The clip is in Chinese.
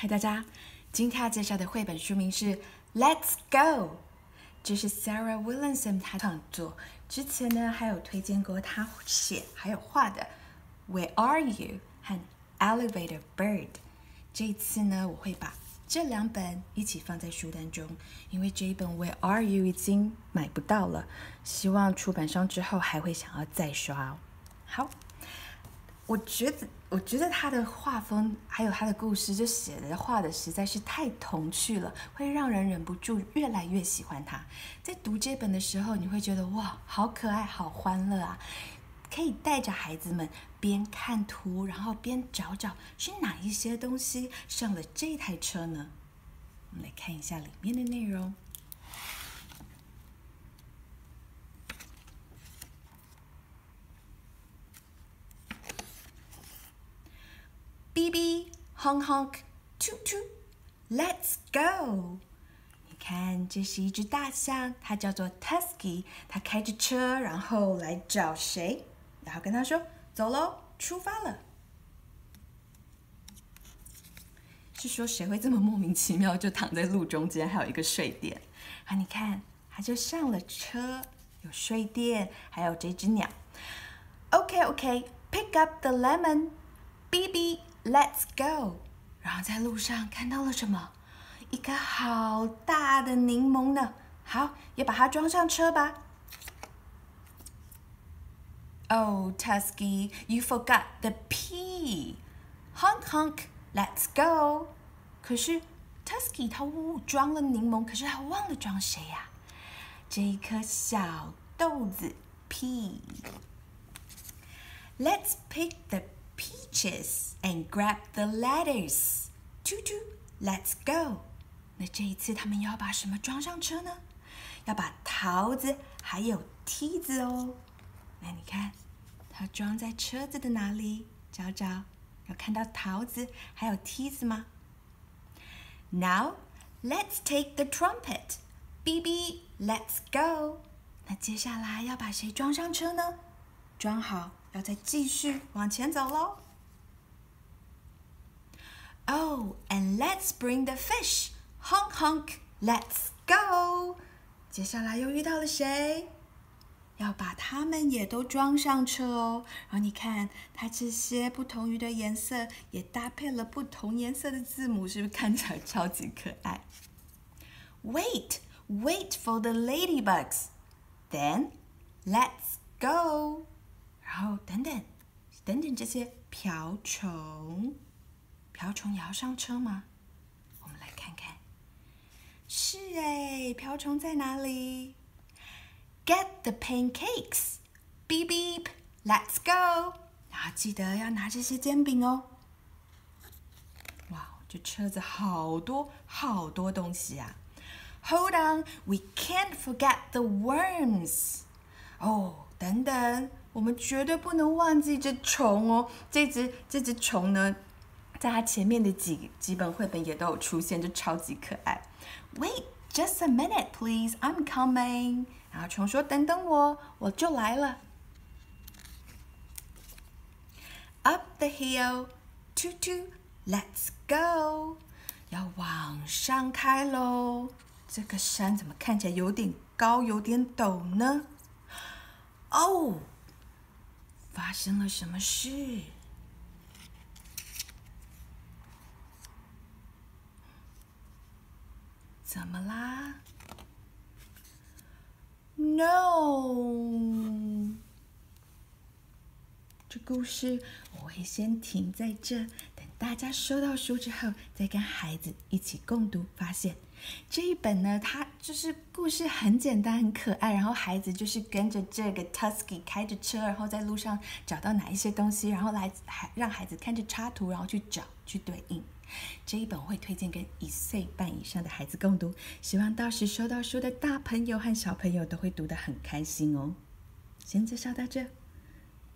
嗨，大家！今天要介绍的绘本书名是《Let's Go》，这是 Sarah Williamson 她创作。之前呢，还有推荐过她写还有画的《Where Are You》和《Elevator Bird》。这次呢，我会把这两本一起放在书单中，因为这一本《Where Are You》已经买不到了，希望出版商之后还会想要再刷哦。好。我觉得，我觉得他的画风还有他的故事，就写的画的实在是太童趣了，会让人忍不住越来越喜欢他。在读这本的时候，你会觉得哇，好可爱，好欢乐啊！可以带着孩子们边看图，然后边找找是哪一些东西上了这台车呢？我们来看一下里面的内容。B Honk honk toot toot，Let's go！你看，这是一只大象，它叫做 Tusky，它开着车，然后来找谁？然后跟他说：“走喽，出发了。”是说谁会这么莫名其妙就躺在路中间，还有一个睡垫？啊，你看，它就上了车，有睡垫，还有这只鸟。OK OK，pick up the lemon，B B。Let's go！然后在路上看到了什么？一个好大的柠檬呢。好，也把它装上车吧。Oh, Tusky, you forgot the P. Honk honk, let's go. 可是 Tusky 他误装了柠檬，可是他忘了装谁呀？这一颗小豆子，pea Let's pick the peaches and grab the ladders. Tutu, let's go. 那这一次他们要把什么装上车呢？要把桃子还有梯子哦。那你看，它装在车子的哪里？找找，有看到桃子还有梯子吗？Now let's take the trumpet. BB, let's go. 那接下来要把谁装上车呢？装好。 要再继续往前走喽。Oh, and let's bring the fish. Honk honk, let's go. 接下来又遇到了谁？要把它们也都装上车哦。然后你看，它这些不同鱼的颜色也搭配了不同颜色的字母，是不是看起来超级可爱？Wait, wait for the ladybugs. Then, let's go. 等等，等等这些瓢虫，瓢虫也要上车吗？我们来看看，是哎，瓢虫在哪里？Get the pancakes，beep beep，let's go。然后记得要拿这些煎饼哦。哇，这车子好多好多东西啊！Hold on，we can't forget the worms。哦，等等。我们绝对不能忘记这虫哦！这只这只虫呢，在它前面的几几本绘本也都有出现，就超级可爱。Wait just a minute, please, I'm coming。然后虫说：“等等我，我就来了。” Up the hill, two two, let's go。要往上开喽！这个山怎么看起来有点高，有点陡呢？哦！发生了什么事？怎么啦？No，这故事我会先停在这，大家收到书之后，再跟孩子一起共读，发现。这一本呢，它就是故事很简单、很可爱，然后孩子就是跟着这个 Tusky 开着车，然后在路上找到哪一些东西，然后来还让孩子看着插图，然后去找去对应。这一本会推荐跟一岁半以上的孩子共读，希望到时收到书的大朋友和小朋友都会读得很开心哦。先介绍到这。